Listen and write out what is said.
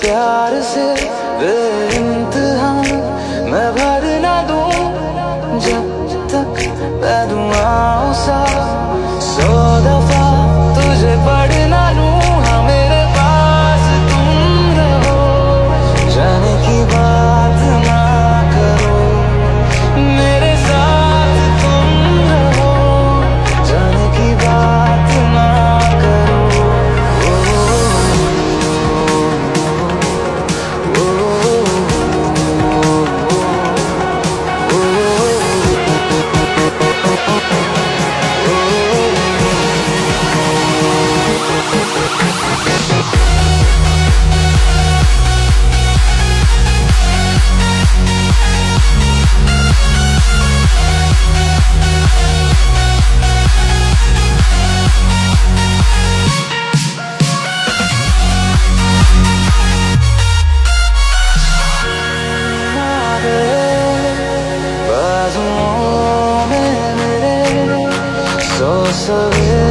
प्यार से बेइंतहा मैं भर Oh, so good.